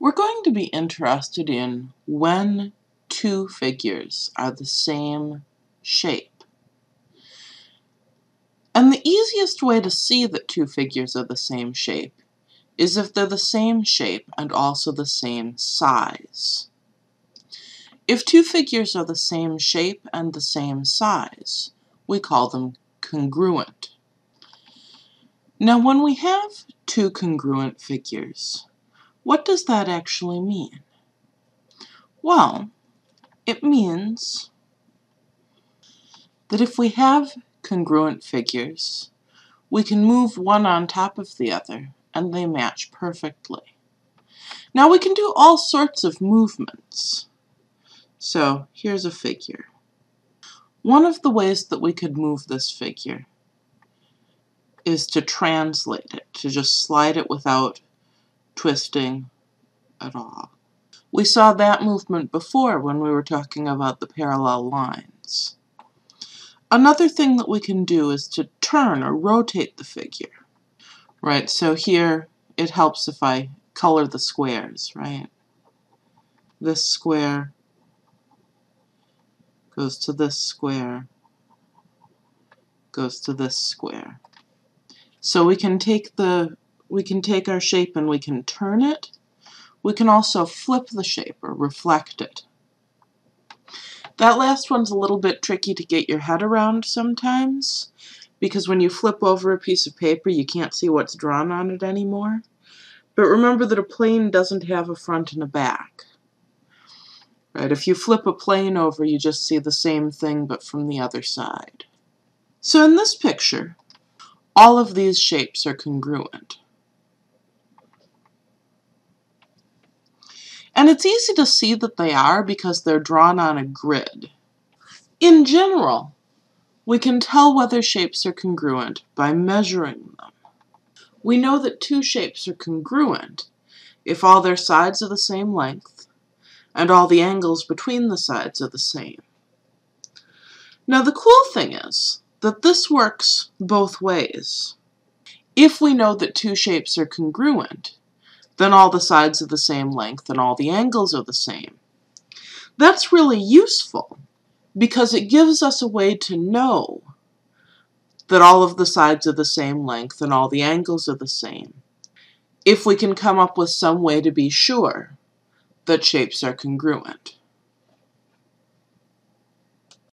We're going to be interested in when two figures are the same shape. And the easiest way to see that two figures are the same shape is if they're the same shape and also the same size. If two figures are the same shape and the same size, we call them congruent. Now when we have two congruent figures, what does that actually mean? Well, it means that if we have congruent figures, we can move one on top of the other and they match perfectly. Now we can do all sorts of movements. So here's a figure. One of the ways that we could move this figure is to translate it, to just slide it without twisting at all. We saw that movement before when we were talking about the parallel lines. Another thing that we can do is to turn or rotate the figure. Right, so here it helps if I color the squares, right? This square goes to this square, goes to this square. So we can take the we can take our shape and we can turn it. We can also flip the shape or reflect it. That last one's a little bit tricky to get your head around sometimes because when you flip over a piece of paper you can't see what's drawn on it anymore. But remember that a plane doesn't have a front and a back. Right? If you flip a plane over you just see the same thing but from the other side. So in this picture all of these shapes are congruent. And it's easy to see that they are because they're drawn on a grid. In general, we can tell whether shapes are congruent by measuring them. We know that two shapes are congruent if all their sides are the same length and all the angles between the sides are the same. Now the cool thing is that this works both ways. If we know that two shapes are congruent, then all the sides are the same length and all the angles are the same. That's really useful because it gives us a way to know that all of the sides are the same length and all the angles are the same if we can come up with some way to be sure that shapes are congruent.